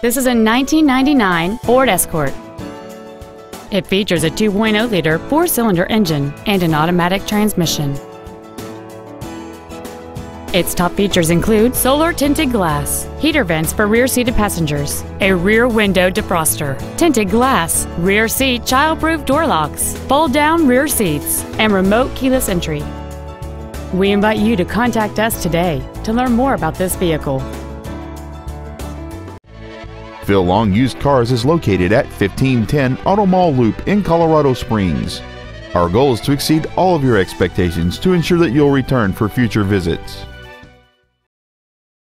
This is a 1999 Ford Escort. It features a 2.0-liter four-cylinder engine and an automatic transmission. Its top features include solar tinted glass, heater vents for rear seated passengers, a rear window defroster, tinted glass, rear seat child-proof door locks, fold down rear seats, and remote keyless entry. We invite you to contact us today to learn more about this vehicle. Phil Long Used Cars is located at 1510 Auto Mall Loop in Colorado Springs. Our goal is to exceed all of your expectations to ensure that you'll return for future visits.